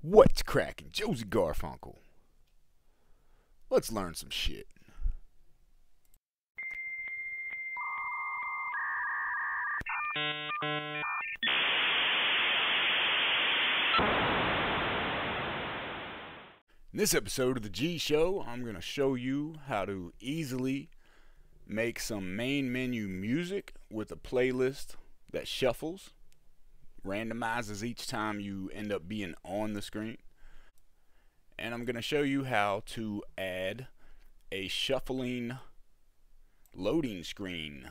What's cracking? Josie Garfunkle. Let's learn some shit. In this episode of the G Show, I'm going to show you how to easily make some main menu music with a playlist that shuffles, randomizes each time you end up being on the screen. And I'm going to show you how to add a shuffling loading screen.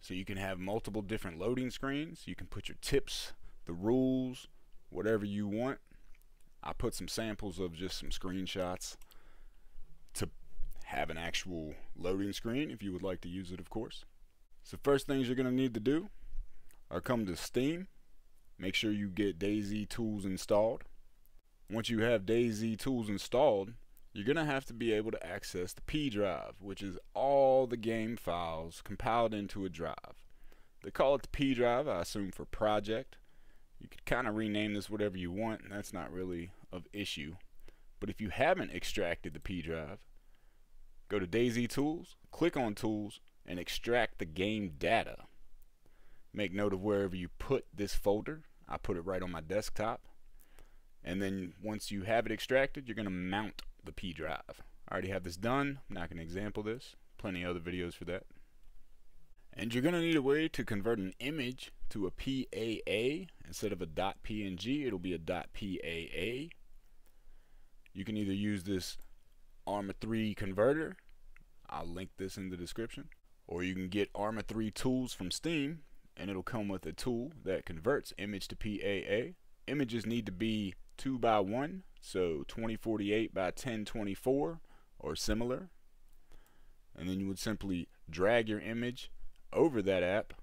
So you can have multiple different loading screens. You can put your tips, the rules, whatever you want. I put some samples of just some screenshots to have an actual loading screen if you would like to use it, of course. So, first things you're going to need to do are come to Steam. Make sure you get DayZ Tools installed. Once you have DayZ Tools installed, you're going to have to be able to access the P drive, which is all the game files compiled into a drive. They call it the P drive, I assume, for project. You could kind of rename this whatever you want, that's not really of issue. But if you haven't extracted the P drive, go to DayZ Tools, click on Tools, and extract the game data. Make note of wherever you put this folder. I put it right on my desktop. And then once you have it extracted, you're going to mount the P drive. I already have this done. I'm not going to example this. Plenty of other videos for that. And you're going to need a way to convert an image to a PAA. Instead of a .png, it'll be a .paa. You can either use this Arma 3 converter. I'll link this in the description. Or you can get Arma 3 tools from Steam, and it'll come with a tool that converts image to PAA. Images need to be 2 by 1, so 2048 by 1024 or similar. And then you would simply drag your image over that app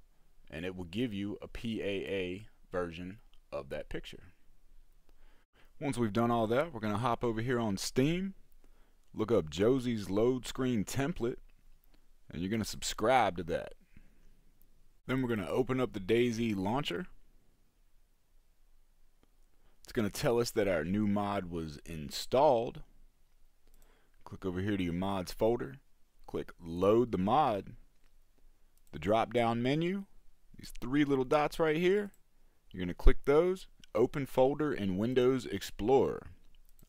and it will give you a PAA version of that picture. Once we've done all that, we're going to hop over here on Steam, look up Josie's load screen template, and you're going to subscribe to that. Then we're going to open up the DayZ launcher. It's going to tell us that our new mod was installed. Click over here to your mods folder. Click load the mod the drop down menu, these three little dots right here, you're going to click those, open folder in Windows Explorer.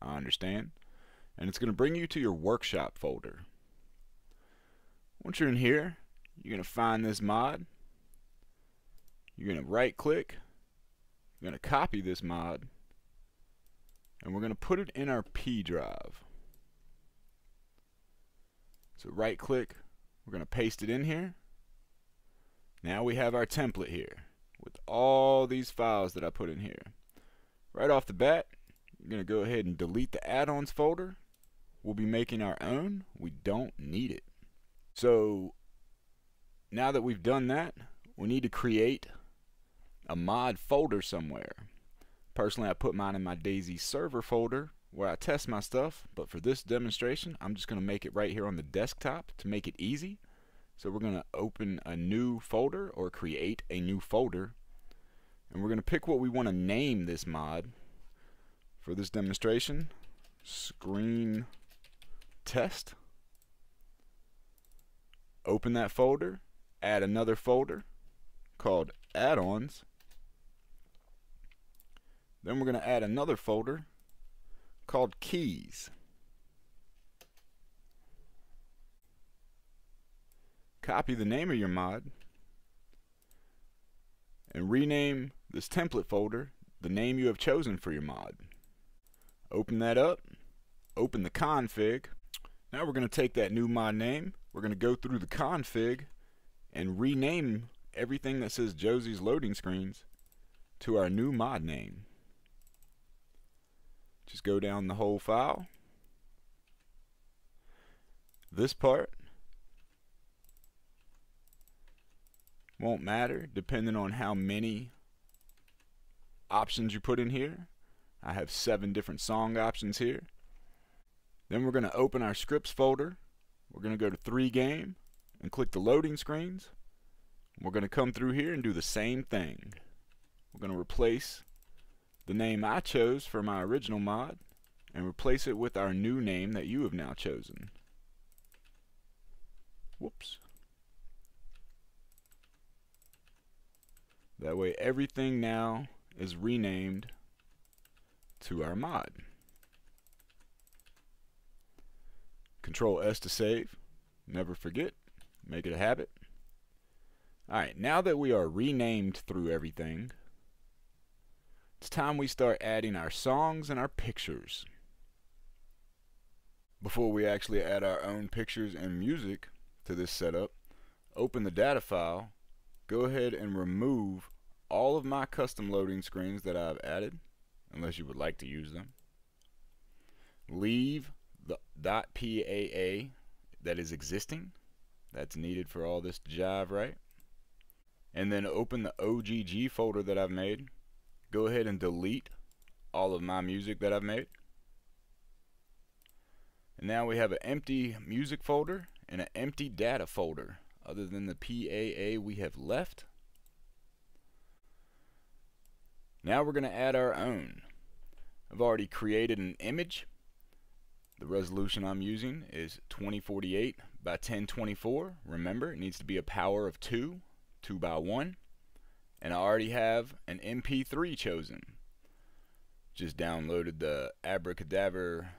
I understand. And it's going to bring you to your workshop folder. Once you're in here, you're going to find this mod. You're going to right click. You're going to copy this mod. And we're going to put it in our P drive. So right click. We're going to paste it in here. Now we have our template here with all these files that I put in here. Right off the bat, I'm going to go ahead and delete the add-ons folder. We'll be making our own. We don't need it. So now that we've done that, we need to create a mod folder somewhere. Personally, I put mine in my DayZ server folder where I test my stuff, but for this demonstration, I'm just going to make it right here on the desktop to make it easy. So we're going to open a new folder or create a new folder. And we're going to pick what we want to name this mod for this demonstration. Screen test. Open that folder. Add another folder called add-ons. Then we're going to add another folder called keys. copy the name of your mod and rename this template folder the name you have chosen for your mod. Open that up, open the config. Now we're going to take that new mod name, we're going to go through the config and rename everything that says Josie's loading screens to our new mod name. Just go down the whole file. This part won't matter depending on how many options you put in here. I have seven different song options here. Then we're going to open our scripts folder. We're going to go to 3 game and click the loading screens. We're going to come through here and do the same thing. We're going to replace the name I chose for my original mod and replace it with our new name that you have now chosen. Whoops. That way everything now is renamed to our mod. Control S to save. Never forget. Make it a habit. Alright, now that we are renamed through everything, it's time we start adding our songs and our pictures. Before we actually add our own pictures and music to this setup, open the data file, go ahead and remove all of my custom loading screens that I've added, unless you would like to use them. Leave the .paa that is existing, that's needed for all this jive, right? And then open the OGG folder that I've made. Go ahead and delete all of my music that I've made. And now we have an empty music folder and an empty data folder. Other than the PAA we have left. Now we're going to add our own. I've already created an image. The resolution I'm using is 2048 by 1024. Remember, it needs to be a power of 2, 2 by 1. And I already have an MP3 chosen. Just downloaded the Abracadavre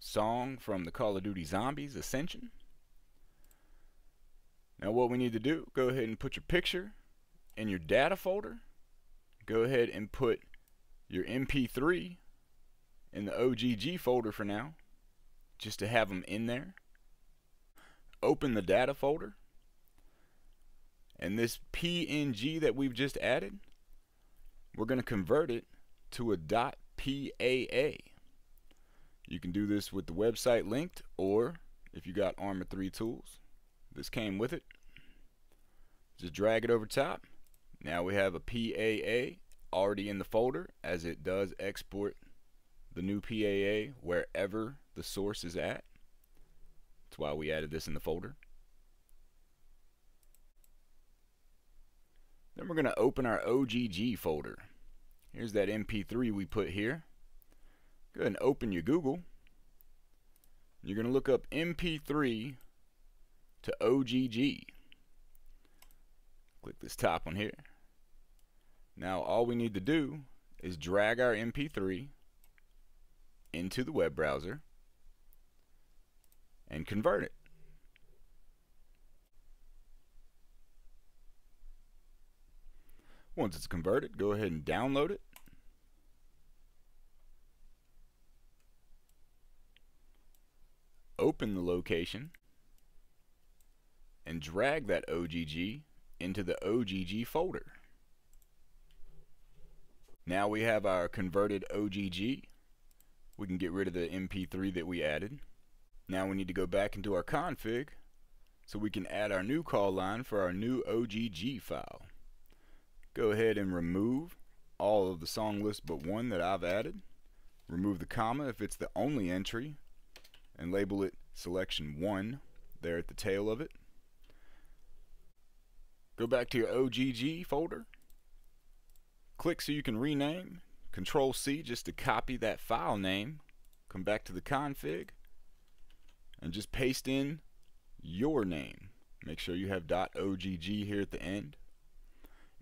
song from the Call of Duty Zombies Ascension. Now what we need to do, go ahead and put your picture in your data folder go ahead and put your MP3 in the OGG folder for now, just to have them in there. Open the data folder, and this PNG that we've just added, we're going to convert it to a .paa. You can do this with the website linked, or if you got Arma 3 tools, this came with it. Just drag it over top. Now we have a PAA already in the folder as it does export the new PAA wherever the source is at. That's why we added this in the folder. Then we're going to open our OGG folder. Here's that MP3 we put here. Go ahead and open your Google. You're going to look up MP3 to OGG. Click this top one here. Now all we need to do is drag our MP3 into the web browser and convert it. Once it's converted, go ahead and download it. Open the location and drag that OGG into the OGG folder. Now we have our converted OGG. We can get rid of the MP3 that we added. Now we need to go back into our config so we can add our new call line for our new OGG file. Go ahead and remove all of the song list but one that I've added. Remove the comma if it's the only entry and label it selection 1 there at the tail of it. Go back to your OGG folder Click so you can rename. Control C just to copy that file name. Come back to the config and just paste in your name. Make sure you have .ogg here at the end.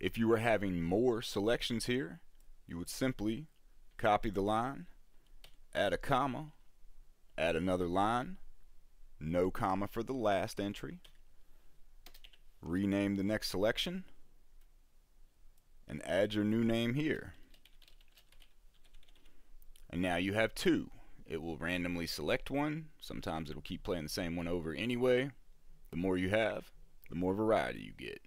If you were having more selections here, you would simply copy the line, add a comma, add another line, no comma for the last entry, rename the next selection, and add your new name here. And now you have two. It will randomly select one. Sometimes it'll keep playing the same one over anyway. The more you have, the more variety you get.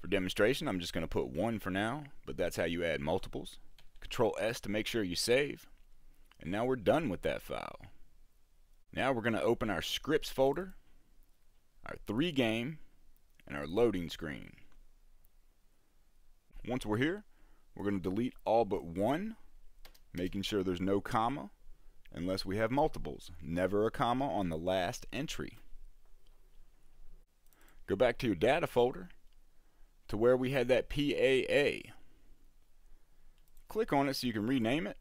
For demonstration, I'm just going to put one for now, but that's how you add multiples. Control S to make sure you save. And now we're done with that file. Now we're going to open our scripts folder, our 3 game, and our loading screen. Once we're here, we're going to delete all but one, making sure there's no comma unless we have multiples. Never a comma on the last entry. Go back to your data folder to where we had that PAA. Click on it so you can rename it.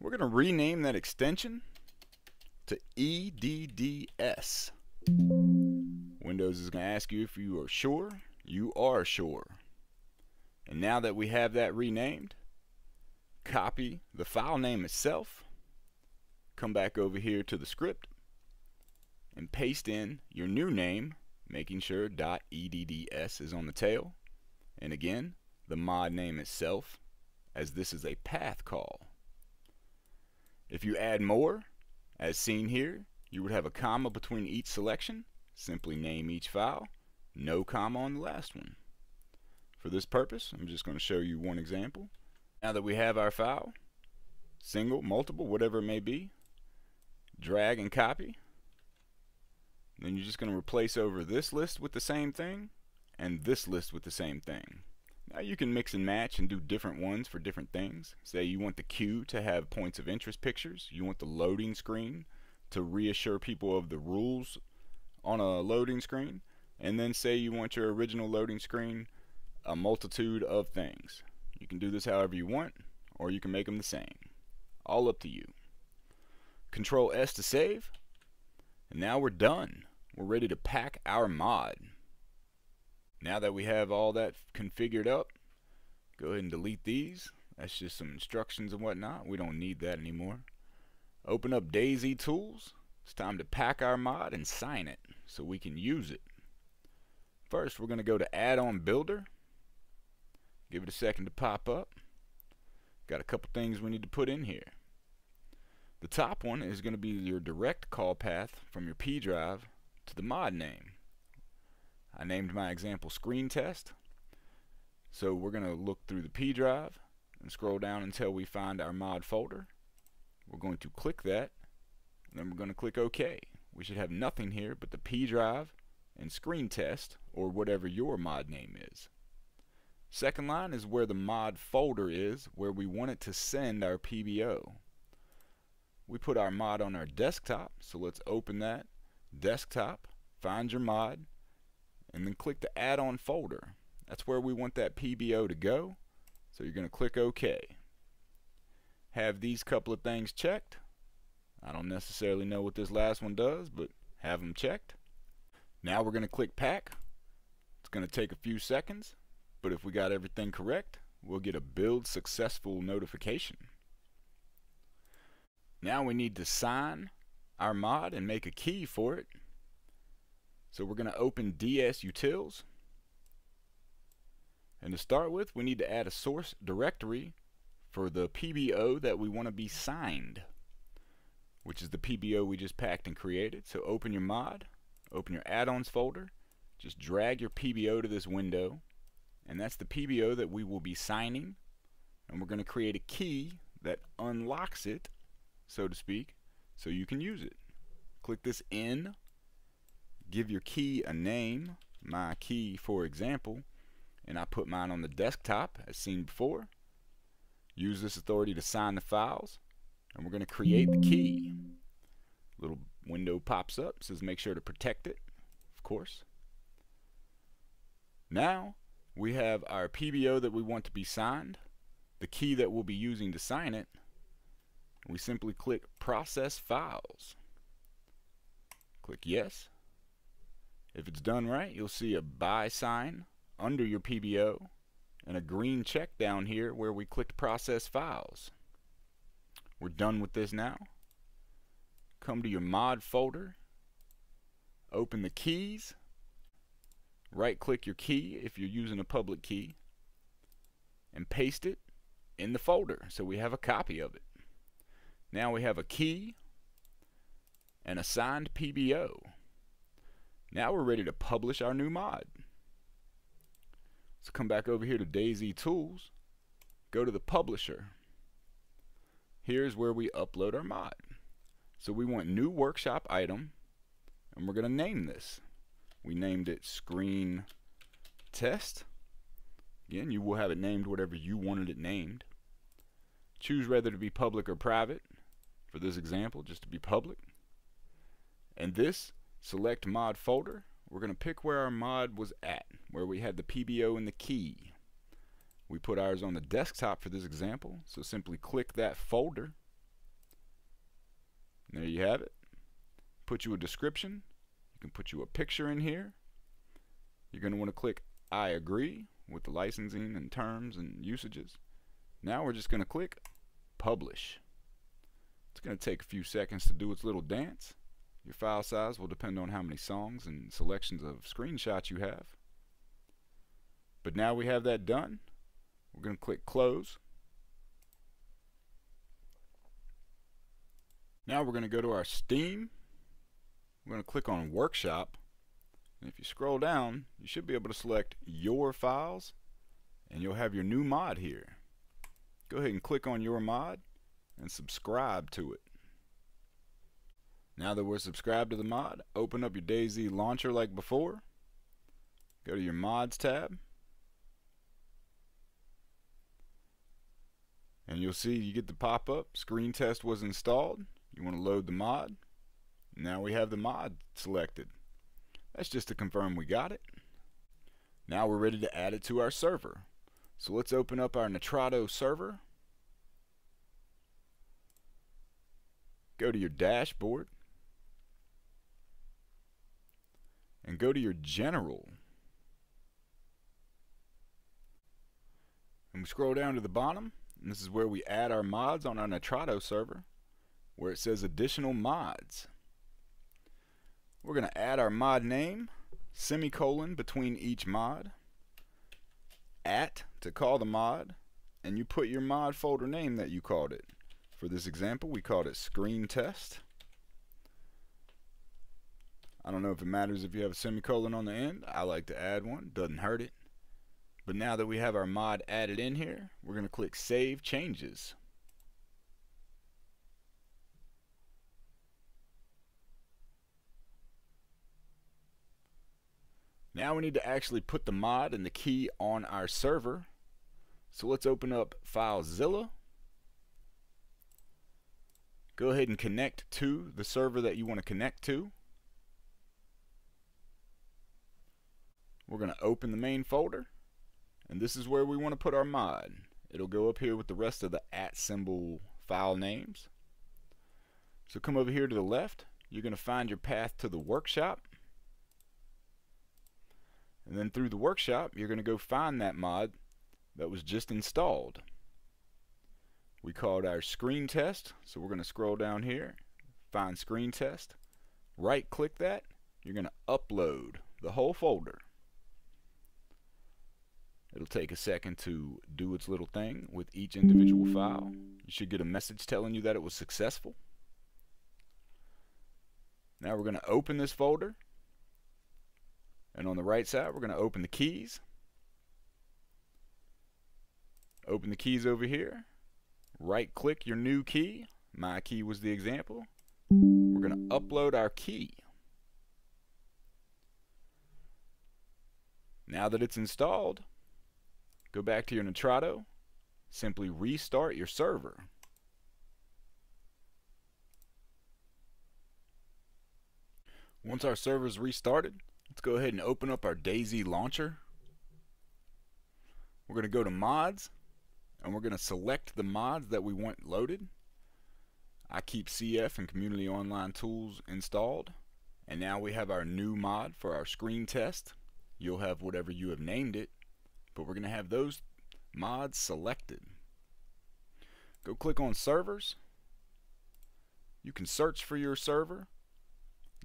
We're going to rename that extension to EDDS. Windows is going to ask you if you are sure. You are sure. And now that we have that renamed, copy the file name itself, come back over here to the script, and paste in your new name, making sure .edds is on the tail, and again, the mod name itself, as this is a path call. If you add more, as seen here, you would have a comma between each selection, simply name each file, no comma on the last one. For this purpose, I'm just going to show you one example. Now that we have our file, single, multiple, whatever it may be, drag and copy. Then you're just going to replace over this list with the same thing and this list with the same thing. Now you can mix and match and do different ones for different things. Say you want the queue to have points of interest pictures. You want the loading screen to reassure people of the rules on a loading screen. And then say you want your original loading screen a multitude of things. You can do this however you want, or you can make them the same. All up to you. Control S to save. And now we're done. We're ready to pack our mod. Now that we have all that configured up, go ahead and delete these. That's just some instructions and whatnot. We don't need that anymore. Open up DayZ Tools. It's time to pack our mod and sign it so we can use it. First, we're going to go to Add-on Builder. Give it a second to pop up. Got a couple things we need to put in here. The top one is going to be your direct call path from your P drive to the mod name. I named my example screen test. So we're going to look through the P drive and scroll down until we find our mod folder. We're going to click that. Then we're going to click OK. We should have nothing here but the P drive and screen test or whatever your mod name is. Second line is where the mod folder is, where we want it to send our PBO. We put our mod on our desktop, so let's open that. Desktop, find your mod, and then click the add-on folder. That's where we want that PBO to go, so you're going to click OK. Have these couple of things checked. I don't necessarily know what this last one does, but have them checked. Now we're going to click Pack. It's going to take a few seconds. But if we got everything correct, we'll get a build successful notification. Now we need to sign our mod and make a key for it. So we're going to open DS Utils. And to start with, we need to add a source directory for the PBO that we want to be signed, which is the PBO we just packed and created. So open your mod, open your add-ons folder, just drag your PBO to this window, and that's the PBO that we will be signing and we're going to create a key that unlocks it so to speak so you can use it. Click this in give your key a name my key for example and I put mine on the desktop as seen before. Use this authority to sign the files and we're going to create the key. Little window pops up says make sure to protect it of course. Now we have our PBO that we want to be signed, the key that we'll be using to sign it. We simply click Process Files. Click Yes. If it's done right, you'll see a bisign under your PBO and a green check down here where we clicked Process Files. We're done with this now. Come to your mod folder, open the keys, right click your key if you're using a public key and paste it in the folder so we have a copy of it. Now we have a key and a signed PBO. Now we're ready to publish our new mod. So come back over here to DayZ Tools, go to the publisher. Here's where we upload our mod. So we want new workshop item and we're going to name this. We named it screen test. Again, you will have it named whatever you wanted it named. Choose whether to be public or private. For this example, just to be public. And this, select mod folder. We're going to pick where our mod was at, where we had the PBO and the key. We put ours on the desktop for this example, so simply click that folder. And there you have it. Put you a description. You can put you a picture in here. You're going to want to click I agree with the licensing and terms and usages. Now we're just going to click publish. It's going to take a few seconds to do its little dance. Your file size will depend on how many songs and selections of screenshots you have. But now we have that done. We're going to click close. Now we're going to go to our Steam. We're going to click on Workshop. And if you scroll down, you should be able to select Your Files, and you'll have your new mod here. Go ahead and click on Your Mod and subscribe to it. Now that we're subscribed to the mod, open up your DayZ launcher like before. Go to your Mods tab. And you'll see you get the pop-up, screen test was installed. You want to load the mod. Now we have the mod selected. That's just to confirm we got it. Now we're ready to add it to our server. So let's open up our Nitrado server. Go to your dashboard. And go to your general. And we scroll down to the bottom. And this is where we add our mods on our Nitrado server. Where it says additional mods. We're going to add our mod name, semicolon between each mod, at to call the mod, and you put your mod folder name that you called it. For this example, we called it screen test. I don't know if it matters if you have a semicolon on the end. I like to add one, doesn't hurt it. But now that we have our mod added in here, we're going to click Save Changes. Now we need to actually put the mod and the key on our server. So let's open up FileZilla. Go ahead and connect to the server that you want to connect to. We're going to open the main folder. And this is where we want to put our mod. It'll go up here with the rest of the at symbol file names. So come over here to the left. You're going to find your path to the workshop. And then through the workshop, you're going to go find that mod that was just installed. We called our screen test, so we're going to scroll down here, find screen test, right click that, you're going to upload the whole folder. It'll take a second to do its little thing with each individual file. You should get a message telling you that it was successful. Now we're going to open this folder and on the right side, we're going to open the keys. Open the keys over here. Right click your new key. My key was the example. We're going to upload our key. Now that it's installed, go back to your Nitrado. Simply restart your server. Once our server is restarted, Let's go ahead and open up our DayZ launcher. We're going to go to mods and we're going to select the mods that we want loaded. I keep CF and Community Online Tools installed and now we have our new mod for our screen test. You'll have whatever you have named it but we're going to have those mods selected. Go click on servers. You can search for your server.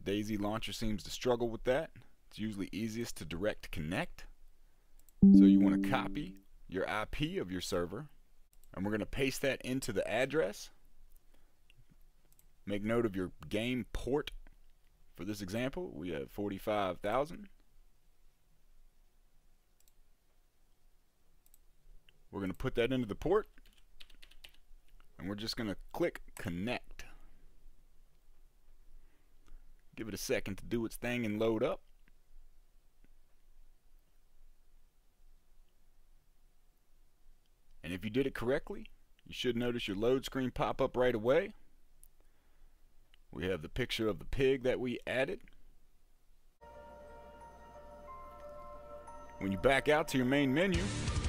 DayZ Launcher seems to struggle with that. It's usually easiest to direct connect. So you want to copy your IP of your server and we're going to paste that into the address. Make note of your game port. For this example, we have 45,000. We're going to put that into the port and we're just going to click connect. Give it a second to do its thing and load up. And if you did it correctly, you should notice your load screen pop up right away. We have the picture of the pig that we added. When you back out to your main menu,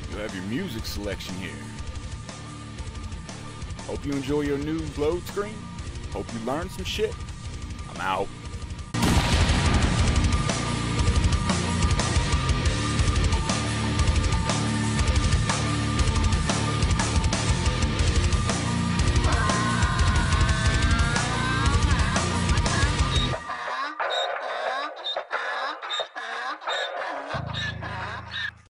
you'll have your music selection here. Hope you enjoy your new load screen. Hope you learned some shit. I'm out.